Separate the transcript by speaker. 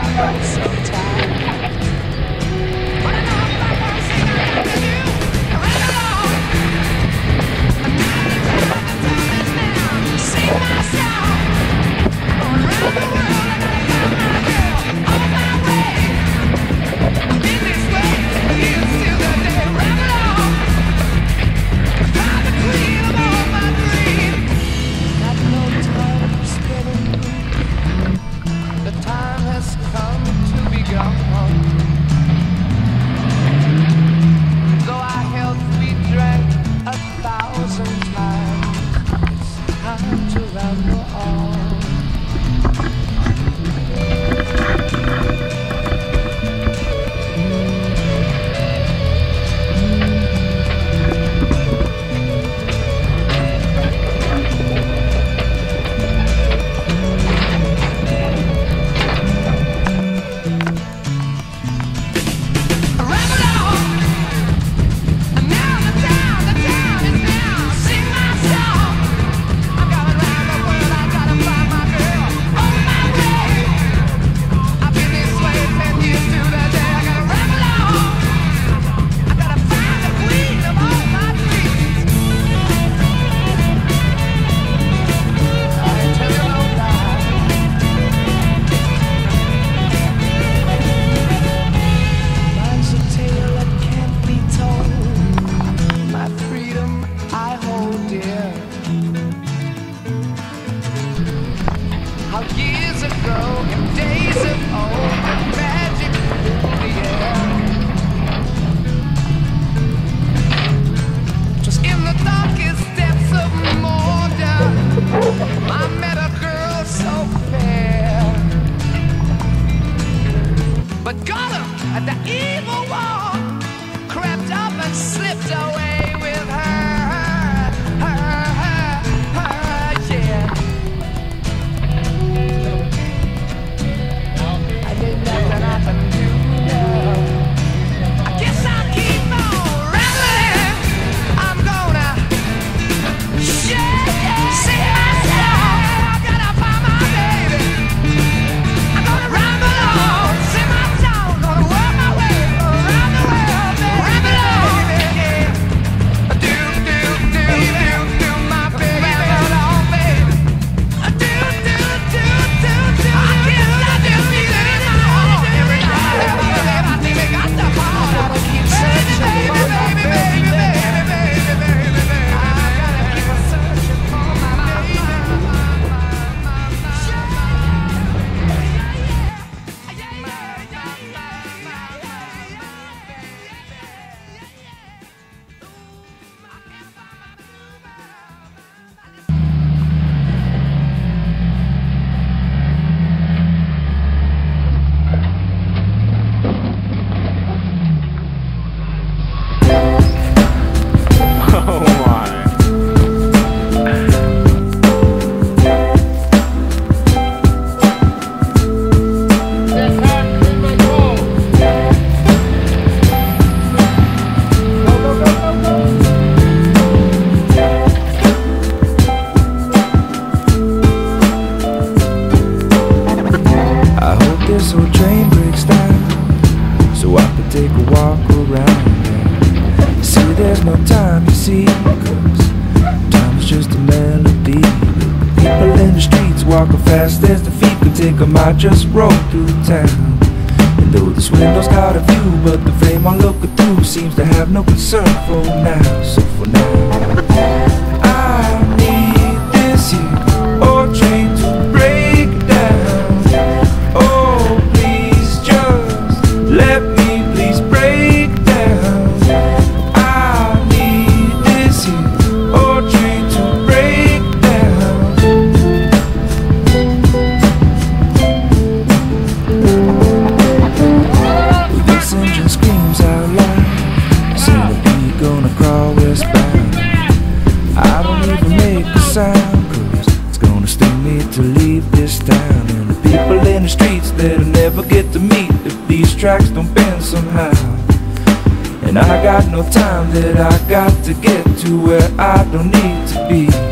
Speaker 1: I'm so tired. this
Speaker 2: old train breaks down. So I could take a walk around see, there's no time, to see. Cause time is just a melody. People in the streets walking fast as the feet can take 'em. I just roll through town. And though this window's got a view But the frame I'm looking through seems to have no concern for now. So for now. And I got no time that I got to get to where I don't need to be.